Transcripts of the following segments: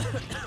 Huh.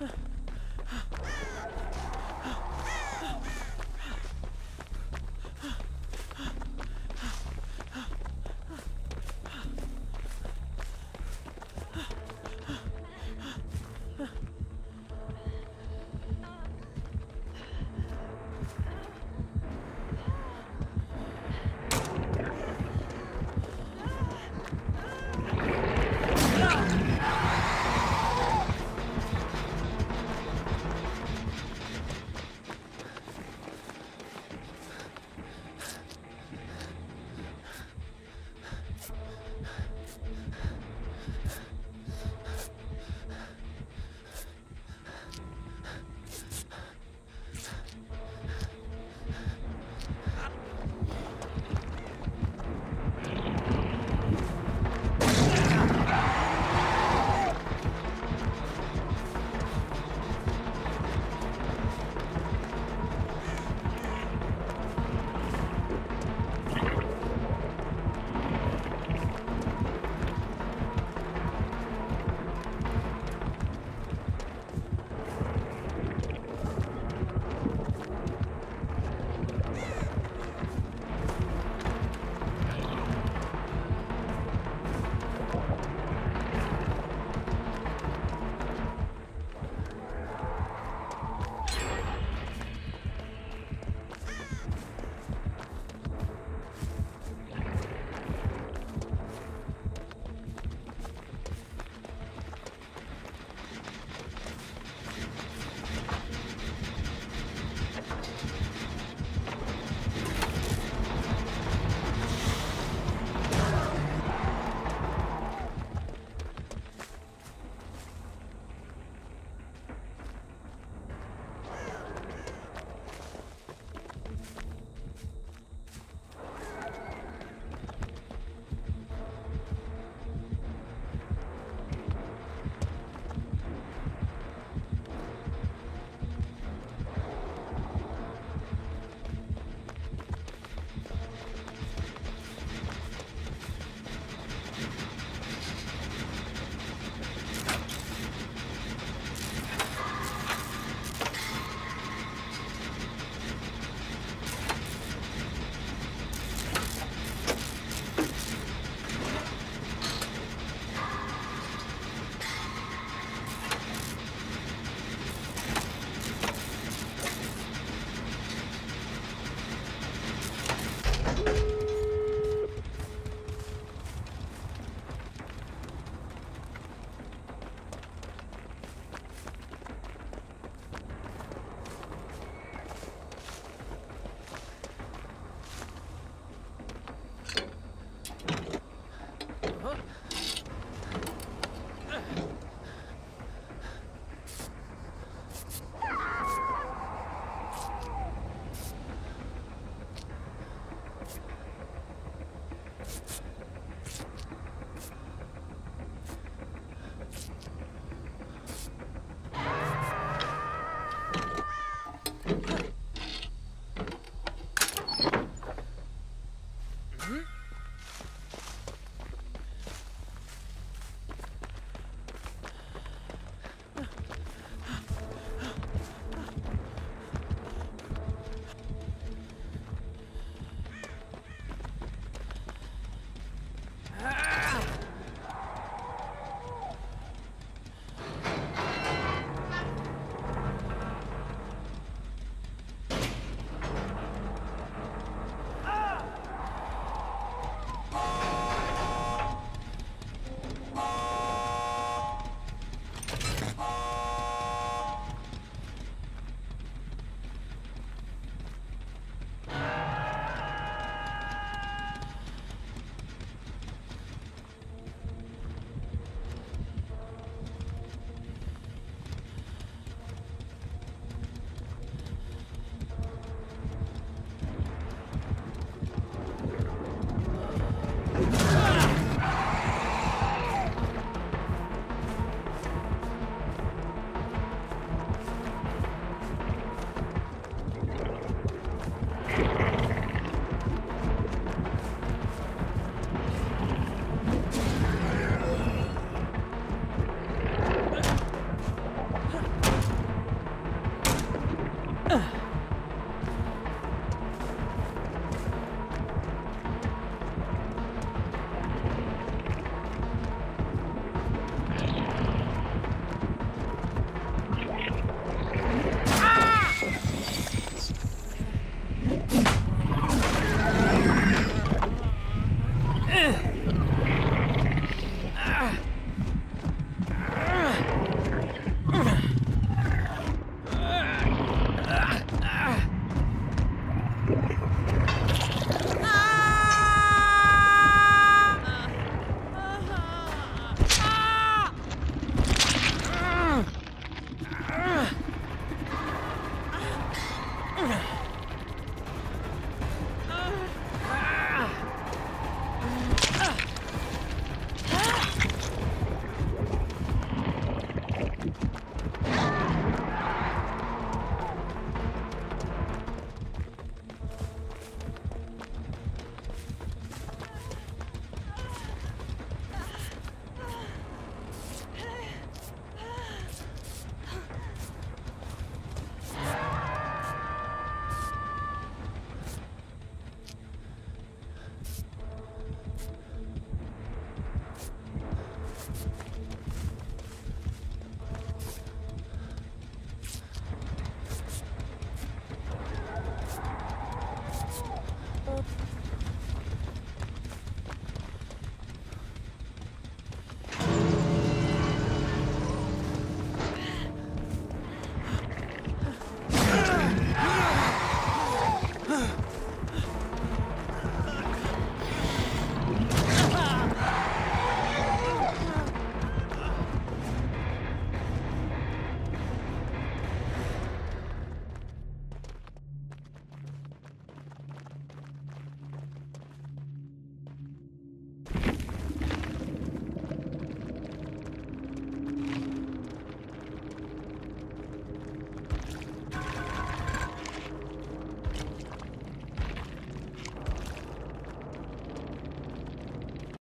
Huh. Oops.